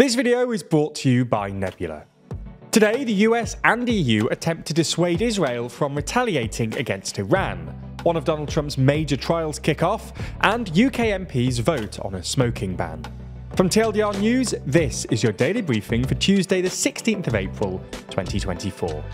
This video is brought to you by Nebula. Today, the US and EU attempt to dissuade Israel from retaliating against Iran. One of Donald Trump's major trials kick off, and UK MPs vote on a smoking ban. From TLDR News, this is your daily briefing for Tuesday, the 16th of April, 2024.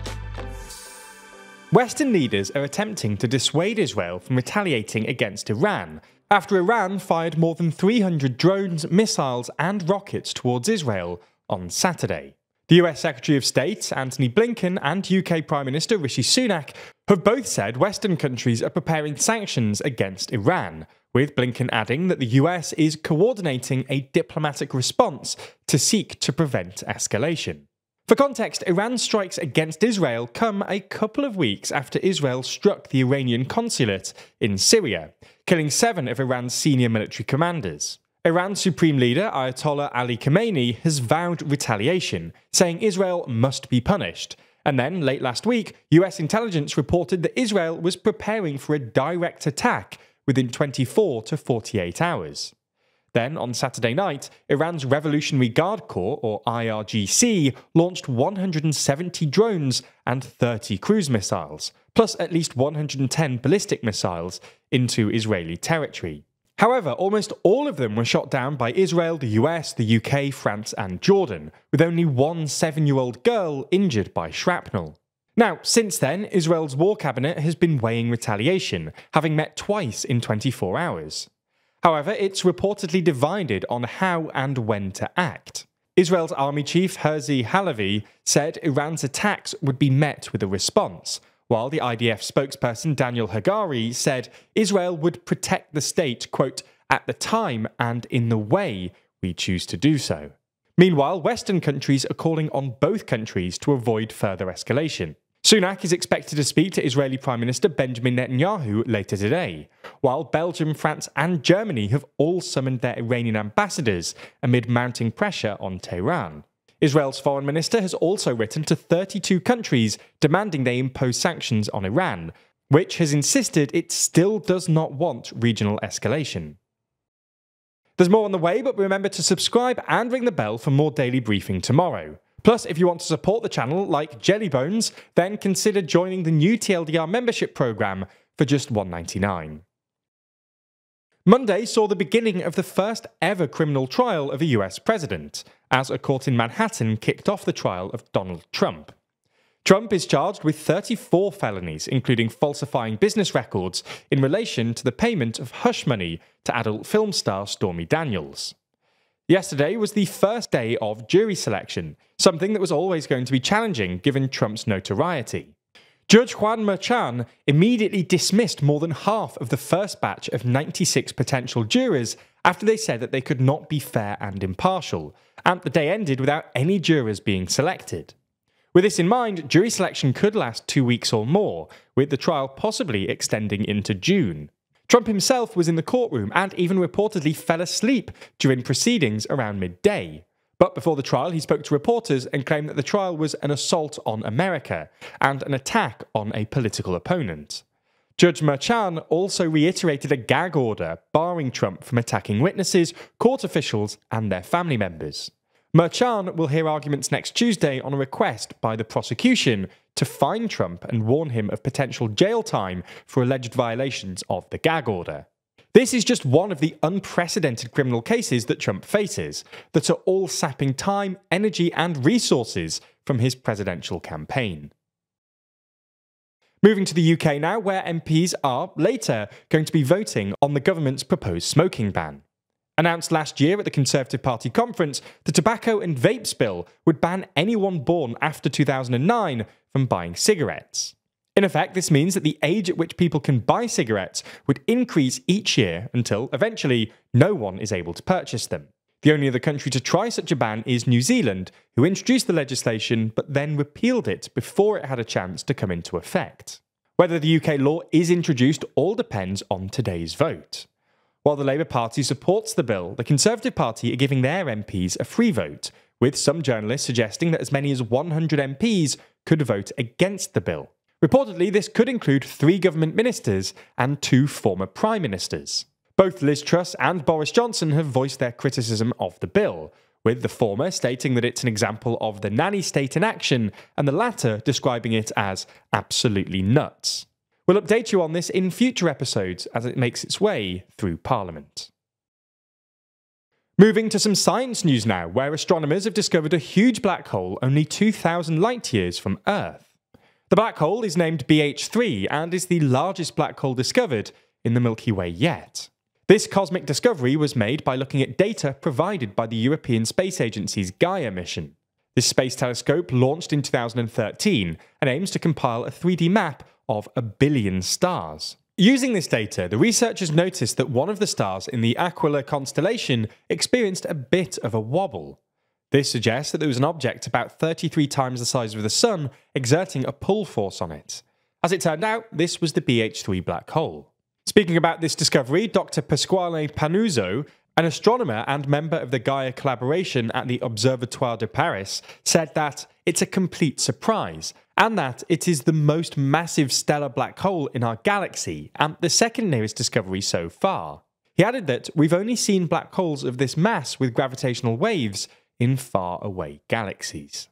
Western leaders are attempting to dissuade Israel from retaliating against Iran after Iran fired more than 300 drones, missiles, and rockets towards Israel on Saturday. The US Secretary of State, Antony Blinken, and UK Prime Minister Rishi Sunak have both said Western countries are preparing sanctions against Iran, with Blinken adding that the US is coordinating a diplomatic response to seek to prevent escalation. For context, Iran's strikes against Israel come a couple of weeks after Israel struck the Iranian consulate in Syria, killing seven of Iran's senior military commanders. Iran's supreme leader, Ayatollah Ali Khamenei, has vowed retaliation, saying Israel must be punished. And then, late last week, US intelligence reported that Israel was preparing for a direct attack within 24 to 48 hours. Then, on Saturday night, Iran's Revolutionary Guard Corps, or IRGC, launched 170 drones and 30 cruise missiles, plus at least 110 ballistic missiles, into Israeli territory. However, almost all of them were shot down by Israel, the US, the UK, France, and Jordan, with only one seven year old girl injured by shrapnel. Now, since then, Israel's war cabinet has been weighing retaliation, having met twice in 24 hours. However, it's reportedly divided on how and when to act. Israel's army chief Herzi Halevi said Iran's attacks would be met with a response, while the IDF spokesperson Daniel Hagari said Israel would protect the state, quote, at the time and in the way we choose to do so. Meanwhile, Western countries are calling on both countries to avoid further escalation. Sunak is expected to speak to Israeli Prime Minister Benjamin Netanyahu later today, while Belgium, France, and Germany have all summoned their Iranian ambassadors amid mounting pressure on Tehran. Israel's foreign minister has also written to 32 countries demanding they impose sanctions on Iran, which has insisted it still does not want regional escalation. There's more on the way, but remember to subscribe and ring the bell for more daily briefing tomorrow. Plus, if you want to support the channel like Jellybones, then consider joining the new TLDR membership program for just $1.99. Monday saw the beginning of the first ever criminal trial of a US president, as a court in Manhattan kicked off the trial of Donald Trump. Trump is charged with 34 felonies, including falsifying business records in relation to the payment of hush money to adult film star Stormy Daniels. Yesterday was the first day of jury selection, something that was always going to be challenging given Trump's notoriety. Judge Juan Merchan immediately dismissed more than half of the first batch of 96 potential jurors after they said that they could not be fair and impartial, and the day ended without any jurors being selected. With this in mind, jury selection could last two weeks or more, with the trial possibly extending into June. Trump himself was in the courtroom and even reportedly fell asleep during proceedings around midday. But before the trial, he spoke to reporters and claimed that the trial was an assault on America and an attack on a political opponent. Judge Merchan also reiterated a gag order barring Trump from attacking witnesses, court officials, and their family members. Merchan will hear arguments next Tuesday on a request by the prosecution to fine Trump and warn him of potential jail time for alleged violations of the gag order. This is just one of the unprecedented criminal cases that Trump faces that are all sapping time, energy, and resources from his presidential campaign. Moving to the UK now, where MPs are later going to be voting on the government's proposed smoking ban. Announced last year at the Conservative Party conference, the tobacco and vapes bill would ban anyone born after 2009 from buying cigarettes. In effect, this means that the age at which people can buy cigarettes would increase each year until eventually no one is able to purchase them. The only other country to try such a ban is New Zealand, who introduced the legislation but then repealed it before it had a chance to come into effect. Whether the UK law is introduced all depends on today's vote. While the Labour Party supports the bill, the Conservative Party are giving their MPs a free vote, with some journalists suggesting that as many as 100 MPs could vote against the bill. Reportedly, this could include three government ministers and two former prime ministers. Both Liz Truss and Boris Johnson have voiced their criticism of the bill, with the former stating that it's an example of the nanny state in action, and the latter describing it as absolutely nuts. We'll update you on this in future episodes as it makes its way through Parliament. Moving to some science news now, where astronomers have discovered a huge black hole only 2,000 light years from Earth. The black hole is named BH3 and is the largest black hole discovered in the Milky Way yet. This cosmic discovery was made by looking at data provided by the European Space Agency's Gaia mission. This space telescope launched in 2013 and aims to compile a 3D map of a billion stars. Using this data, the researchers noticed that one of the stars in the Aquila constellation experienced a bit of a wobble. This suggests that there was an object about 33 times the size of the Sun exerting a pull force on it. As it turned out, this was the BH3 black hole. Speaking about this discovery, Dr. Pasquale Panuzzo, an astronomer and member of the Gaia collaboration at the Observatoire de Paris, said that it's a complete surprise and that it is the most massive stellar black hole in our galaxy and the second nearest discovery so far. He added that we've only seen black holes of this mass with gravitational waves in far away galaxies.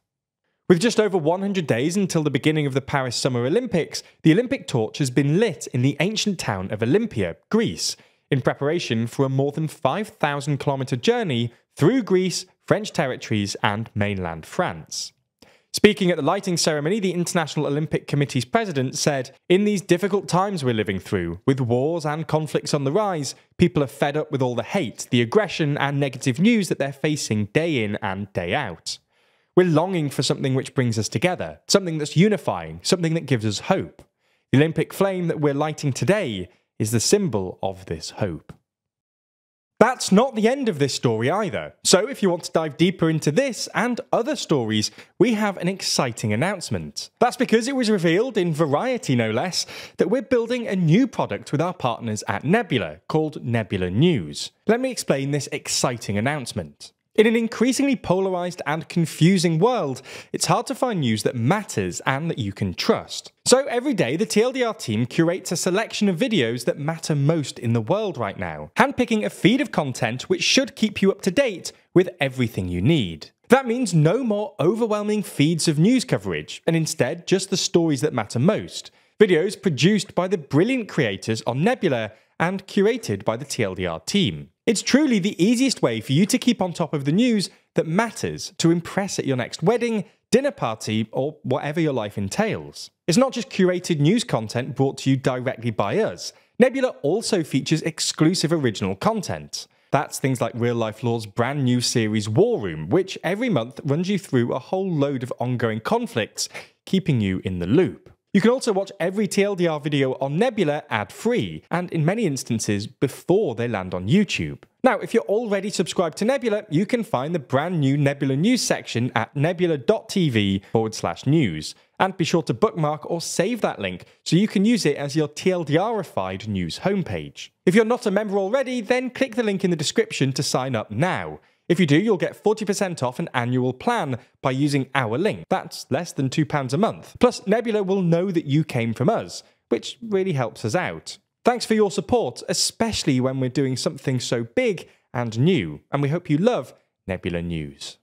With just over 100 days until the beginning of the Paris Summer Olympics, the Olympic torch has been lit in the ancient town of Olympia, Greece, in preparation for a more than 5,000 kilometre journey through Greece, French territories, and mainland France. Speaking at the lighting ceremony, the International Olympic Committee's president said, In these difficult times we're living through, with wars and conflicts on the rise, people are fed up with all the hate, the aggression, and negative news that they're facing day in and day out. We're longing for something which brings us together, something that's unifying, something that gives us hope. The Olympic flame that we're lighting today is the symbol of this hope. That's not the end of this story either. So, if you want to dive deeper into this and other stories, we have an exciting announcement. That's because it was revealed in Variety, no less, that we're building a new product with our partners at Nebula called Nebula News. Let me explain this exciting announcement. In an increasingly polarized and confusing world, it's hard to find news that matters and that you can trust. So every day, the TLDR team curates a selection of videos that matter most in the world right now, handpicking a feed of content which should keep you up to date with everything you need. That means no more overwhelming feeds of news coverage, and instead just the stories that matter most. Videos produced by the brilliant creators on Nebula and curated by the TLDR team. It's truly the easiest way for you to keep on top of the news that matters to impress at your next wedding, dinner party, or whatever your life entails. It's not just curated news content brought to you directly by us. Nebula also features exclusive original content. That's things like Real Life Lore's brand new series War Room, which every month runs you through a whole load of ongoing conflicts, keeping you in the loop. You can also watch every TLDR video on Nebula ad free, and in many instances before they land on YouTube. Now, if you're already subscribed to Nebula, you can find the brand new Nebula News section at nebula.tv forward slash news. And be sure to bookmark or save that link so you can use it as your TLDRified news homepage. If you're not a member already, then click the link in the description to sign up now. If you do, you'll get 40% off an annual plan by using our link. That's less than £2 a month. Plus, Nebula will know that you came from us, which really helps us out. Thanks for your support, especially when we're doing something so big and new, and we hope you love Nebula News.